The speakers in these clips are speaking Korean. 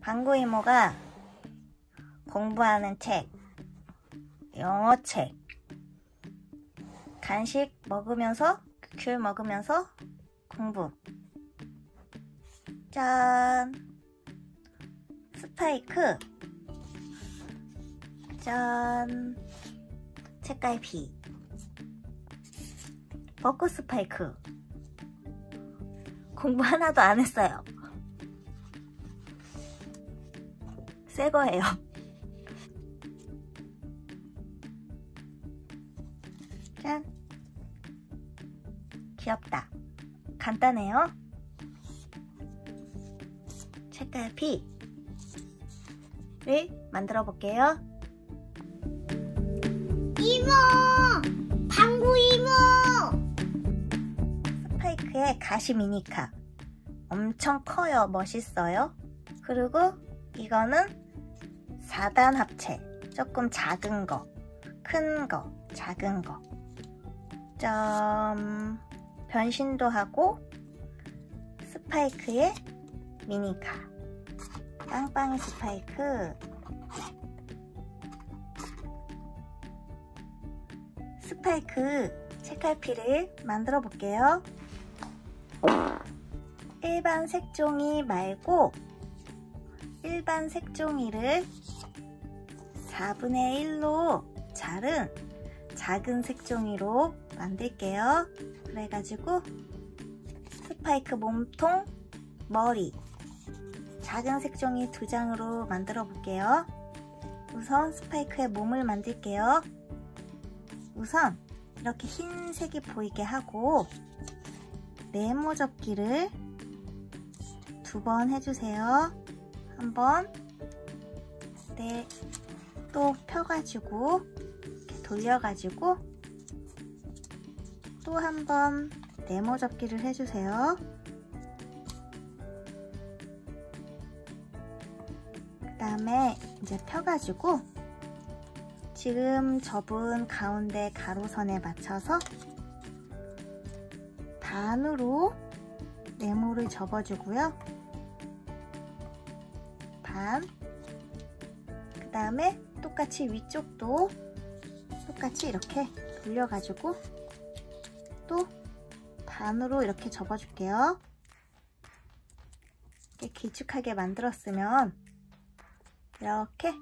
방구 이모가 공부하는 책, 영어 책, 간식 먹으면서, 귤 먹으면서 공부. 짠! 스파이크. 짠! 책갈피. 벚꽃 스파이크. 공부 하나도 안 했어요. 새 거예요. 짠. 귀엽다. 간단해요. 책갈피를 만들어 볼게요. 이모! 방구 이모! 스파이크의 가시 미니카. 엄청 커요. 멋있어요. 그리고 이거는 4단 합체. 조금 작은 거, 큰 거, 작은 거. 점, 변신도 하고, 스파이크의 미니카. 빵빵이 스파이크. 스파이크 책갈피를 만들어 볼게요. 일반 색종이 말고 일반 색종이를 4분의 1로 자른 작은 색종이로 만들게요. 그래가지고 스파이크 몸통, 머리 작은 색종이 두 장으로 만들어 볼게요. 우선 스파이크의 몸을 만들게요. 우선 이렇게 흰색이 보이게 하고 네모 접기를 두 번 해주세요. 한 번, 네, 또 펴가지고 돌려가지고 또 한번 네모 접기를 해주세요. 그 다음에 이제 펴가지고 지금 접은 가운데 가로선에 맞춰서 반으로 네모를 접어주고요. 반. 그 다음에 똑같이 위쪽도 똑같이 이렇게 돌려가지고 또 반으로 이렇게 접어줄게요. 이렇게 길쭉하게 만들었으면 이렇게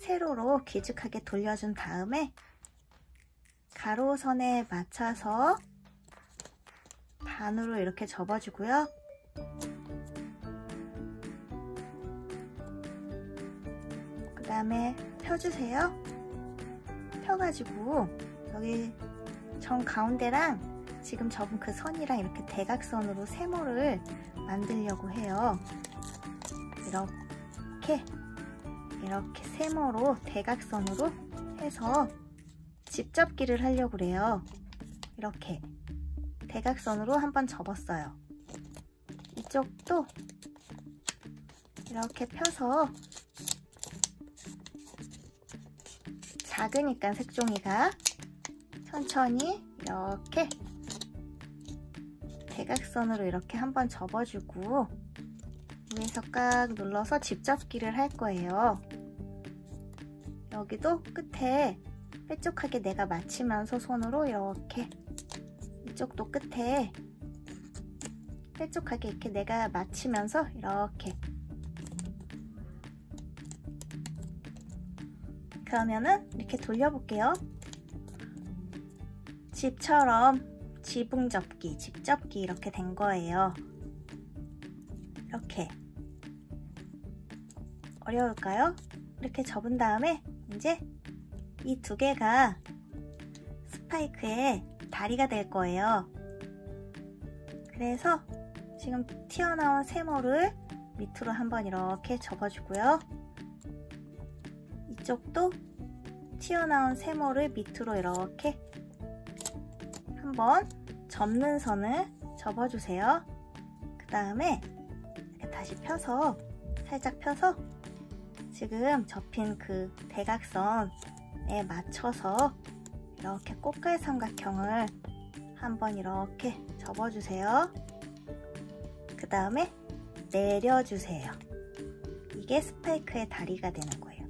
세로로 길쭉하게 돌려준 다음에 가로선에 맞춰서 반으로 이렇게 접어주고요. 다음에 펴주세요. 펴가지고 여기 정 가운데랑 지금 접은 그 선이랑 이렇게 대각선으로 세모를 만들려고 해요. 이렇게 이렇게 세모로 대각선으로 해서 집접기를 하려고 그래요. 이렇게 대각선으로 한번 접었어요. 이쪽도 이렇게 펴서 작으니까 색종이가 천천히 이렇게 대각선으로 이렇게 한번 접어주고 위에서 깍 눌러서 집접기를 할 거예요. 여기도 끝에 뾰족하게 내가 맞추면서 손으로 이렇게 이쪽도 끝에 뾰족하게 이렇게 내가 맞추면서 이렇게 그러면은 이렇게 돌려볼게요. 집처럼 지붕 접기, 집 접기 이렇게 된 거예요. 이렇게 어려울까요? 이렇게 접은 다음에 이제 이 두 개가 스파이크의 다리가 될 거예요. 그래서 지금 튀어나온 세모를 밑으로 한번 이렇게 접어주고요. 이쪽도 튀어나온 세모를 밑으로 이렇게 한번 접는 선을 접어주세요. 그 다음에 다시 펴서 살짝 펴서 지금 접힌 그 대각선에 맞춰서 이렇게 꽃갈 삼각형을 한번 이렇게 접어주세요. 그 다음에 내려주세요. 이게 스파이크의 다리가 되는 거예요.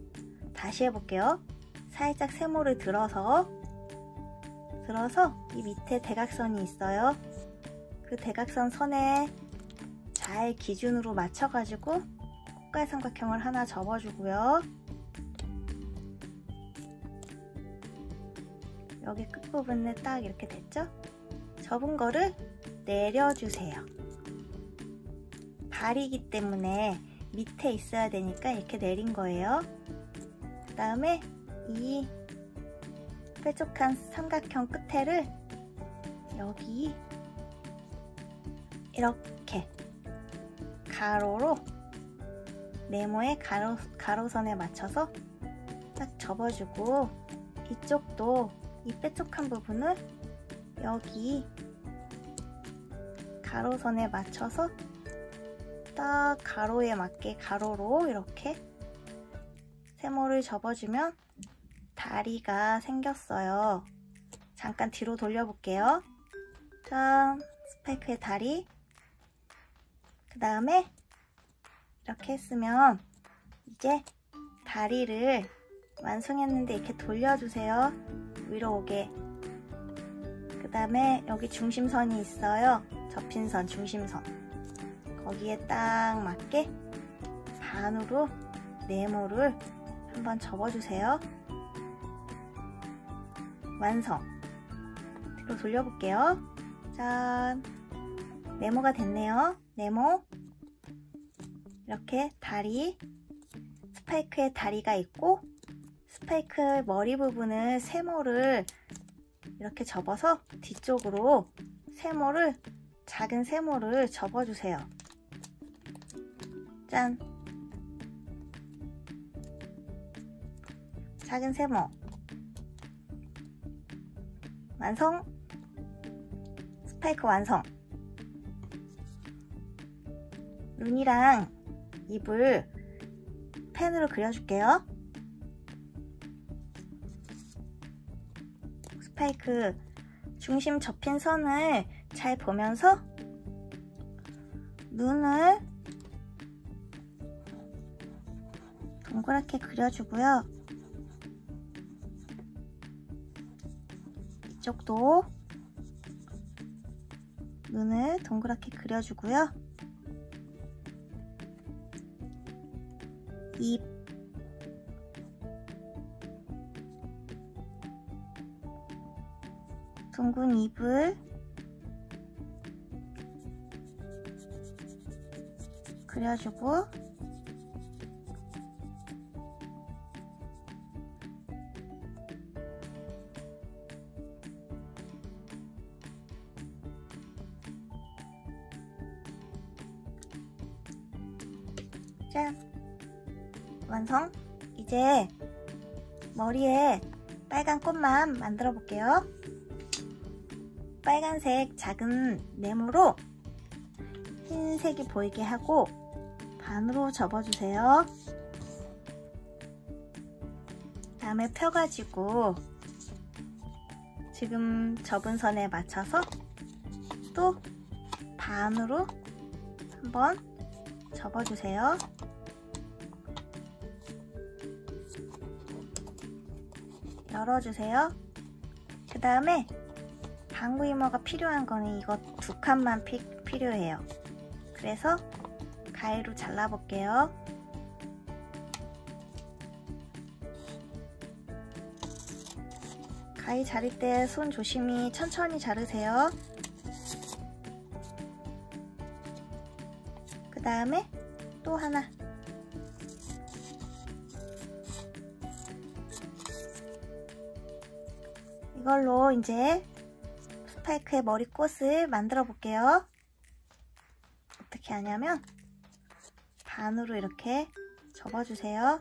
다시 해볼게요. 살짝 세모를 들어서 들어서 이 밑에 대각선이 있어요. 그 대각선 선에 잘 기준으로 맞춰가지고 꽃갈 삼각형을 하나 접어주고요. 여기 끝부분에 딱 이렇게 됐죠? 접은 거를 내려주세요. 발이기 때문에 밑에 있어야 되니까 이렇게 내린 거예요. 그 다음에 이 뾰족한 삼각형 끝에를 여기 이렇게 가로로 네모의 가로, 가로선에 맞춰서 딱 접어주고 이쪽도 이 뾰족한 부분을 여기 가로선에 맞춰서 딱 가로에 맞게 가로로 이렇게 세모를 접어주면 다리가 생겼어요. 잠깐 뒤로 돌려볼게요. 짠! 스파이크의 다리. 그 다음에 이렇게 했으면 이제 다리를 완성했는데 이렇게 돌려주세요. 위로 오게. 그 다음에 여기 중심선이 있어요. 접힌 선, 중심선. 거기에 딱 맞게 반으로 네모를 한번 접어주세요. 완성! 뒤로 돌려볼게요. 짠! 네모가 됐네요. 네모 이렇게 다리 스파이크에 다리가 있고 스파이크 머리 부분을 세모를 이렇게 접어서 뒤쪽으로 세모를 작은 세모를 접어주세요. 짠! 작은 세모 완성! 스파이크 완성! 눈이랑 입을 펜으로 그려줄게요. 스파이크 중심 접힌 선을 잘 보면서 눈을 동그랗게 그려주고요. 이쪽도 눈을 동그랗게 그려주고요. 입 둥근 입을 그려주고 완성! 이제 머리에 빨간 꽃만 만들어 볼게요. 빨간색 작은 네모로 흰색이 보이게 하고 반으로 접어주세요. 다음에 펴가지고 지금 접은 선에 맞춰서 또 반으로 한번 접어주세요. 열어주세요. 그 다음에 방구 이모가 필요한 거는 이거 두 칸만 피, 필요해요. 그래서 가위로 잘라볼게요. 가위 자를 때 손 조심히 천천히 자르세요. 그 다음에 또 하나 이걸로 이제 스파이크의 머리꽃을 만들어 볼게요. 어떻게 하냐면 반으로 이렇게 접어주세요.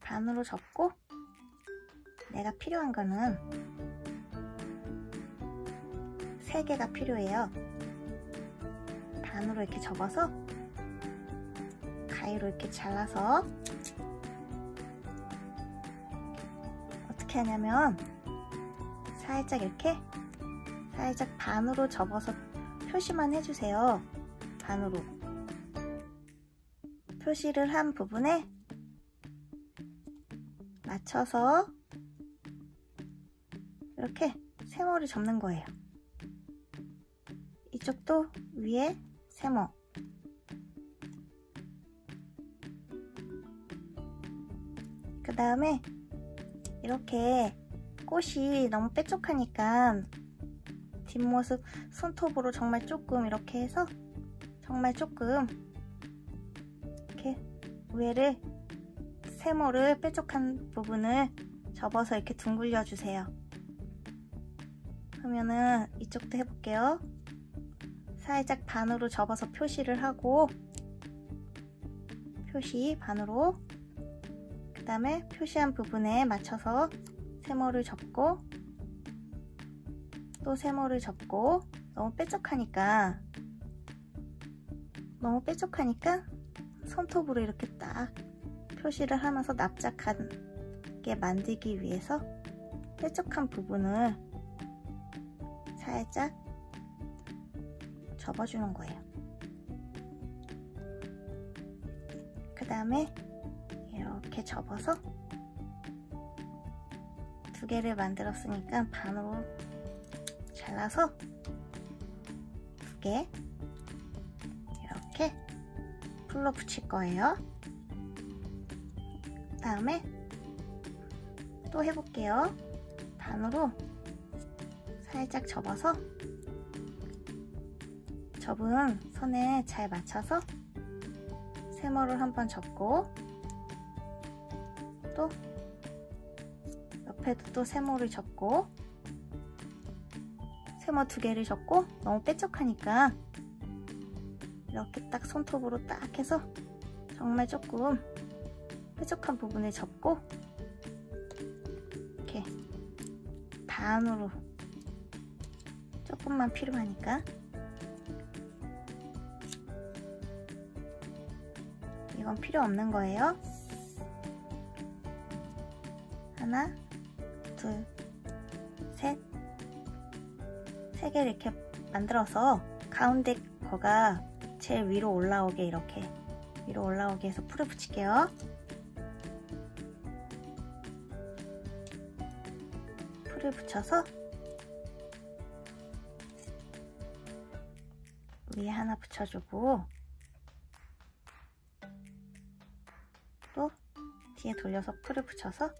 반으로 접고 내가 필요한 거는 3개가 필요해요. 반으로 이렇게 접어서 가위로 이렇게 잘라서 어떻게 하냐면 살짝 이렇게 살짝 반으로 접어서 표시만 해주세요. 반으로. 표시를 한 부분에 맞춰서 이렇게 세모를 접는 거예요. 이쪽도 위에 세모 그 다음에 이렇게 꽃이 너무 뾰족하니까 뒷모습 손톱으로 정말 조금 이렇게 해서 정말 조금 이렇게 위를 세모를 뾰족한 부분을 접어서 이렇게 둥글려 주세요. 그러면은 이쪽도 해볼게요. 살짝 반으로 접어서 표시를 하고 표시 반으로 그 다음에 표시한 부분에 맞춰서 세모를 접고 또 세모를 접고 너무 뾰족하니까 너무 뾰족하니까 손톱으로 이렇게 딱 표시를 하면서 납작하게 만들기 위해서 뾰족한 부분을 살짝 접어주는 거예요. 그 다음에 이렇게 접어서 두 개를 만들었으니까 반으로 잘라서 두 개 이렇게 풀로 붙일 거예요. 다음에 또 해볼게요. 반으로 살짝 접어서 접은 선에 잘 맞춰서 세모를 한번 접고 또 옆에도 또 세모를 접고 세모 두 개를 접고 너무 뾰족하니까 이렇게 딱 손톱으로 딱 해서 정말 조금 뾰족한 부분을 접고 이렇게 반으로 조금만 필요하니까 이건 필요 없는 거예요. 하나, 둘, 셋. 세 개를 이렇게 만들어서 가운데 거가 제일 위로 올라오게 이렇게 위로 올라오게 해서 풀을 붙일게요. 풀을 붙여서 위에 하나 붙여주고 또 뒤에 돌려서 풀을 붙여서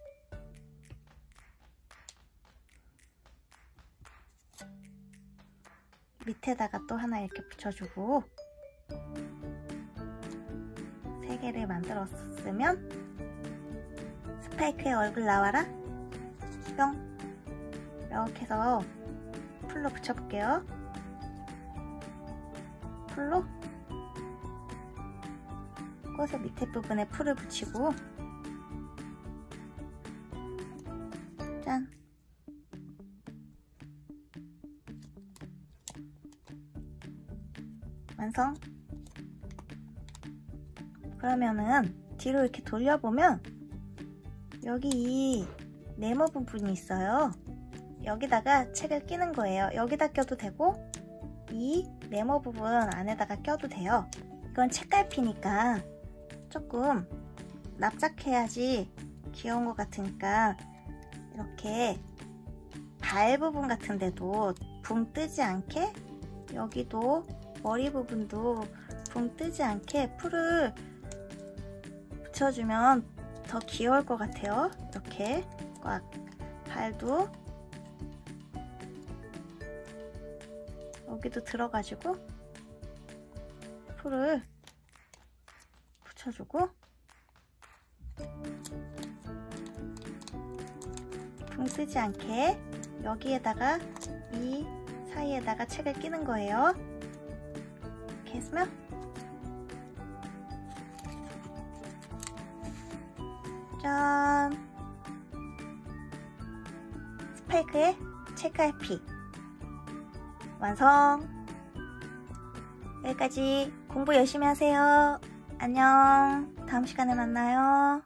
밑에다가 또 하나 이렇게 붙여주고 세 개를 만들었으면 스파이크의 얼굴 나와라. 뿅. 이렇게 해서 풀로 붙여볼게요. 풀로. 꽃의 밑에 부분에 풀을 붙이고 완성 그러면은 뒤로 이렇게 돌려보면 여기 이 네모 부분이 있어요. 여기다가 책을 끼는 거예요. 여기다 껴도 되고 이 네모 부분 안에다가 껴도 돼요. 이건 책갈피니까 조금 납작해야지 귀여운 것 같으니까 이렇게 발 부분 같은 데도 붕 뜨지 않게 여기도 머리 부분도 붕 뜨지 않게 풀을 붙여주면 더 귀여울 것 같아요. 이렇게 꽉 발도 여기도 들어가지고 풀을 붙여주고 붕 뜨지 않게 여기에다가 이 사이에다가 책을 끼는 거예요. 이렇게 했으면 짠. 스파이크의 책갈피. 완성. 여기까지 공부 열심히 하세요. 안녕. 다음 시간에 만나요